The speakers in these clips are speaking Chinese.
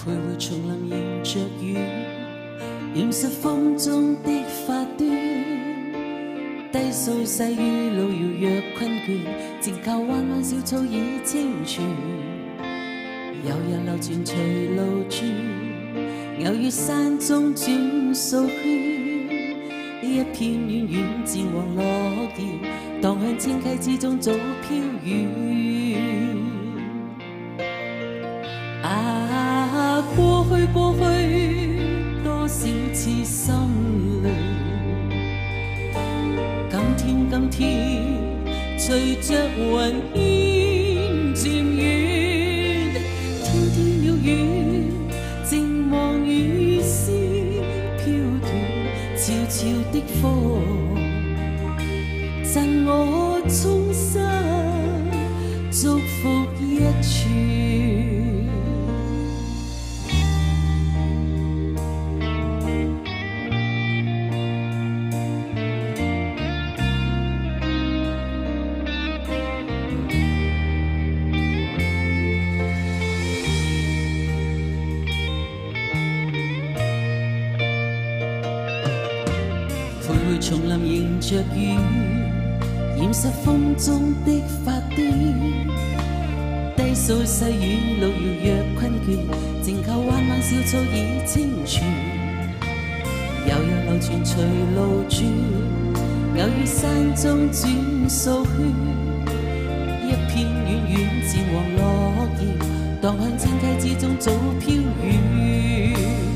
徘徊丛林迎着雨，染湿风中的发端。低诉细雨路遥若困倦，静靠弯弯小草倚清泉。有日流泉随路转，偶遇山中转数圈。一片远远渐黄落叶，荡向清溪之中早飘远。过去，多少次心累。今天今天，随着云烟渐远，天天了远，静望雨丝飘断，悄悄的风，赠我衷心祝福一串。丛林迎着雨，染湿风中的发端。低诉细雨路遥若困倦，静靠弯弯小草倚清泉。悠悠流泉随路转，偶遇山中转数圈。一片远远渐黄落叶，荡向清溪之中早飘远。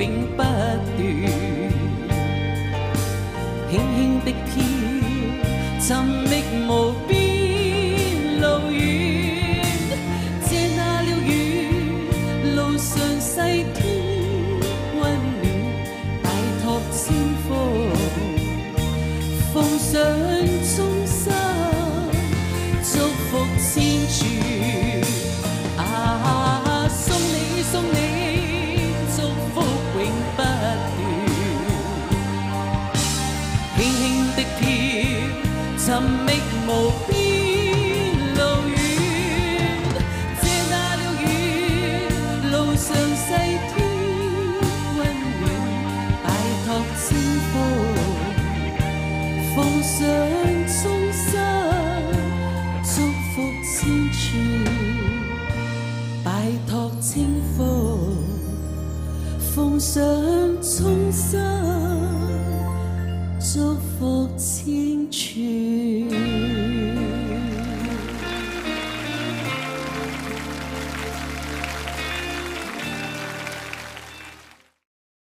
永不断。轻轻的飘，寻觅无边路远。借那了雨，路上细添温暖，摆脱千风，奉上衷的飘，寻觅无边路远。借那了雨，路上细添温暖，摆脱清风，奉上衷心，祝福千串。摆脱清风，奉上衷心，祝福千串。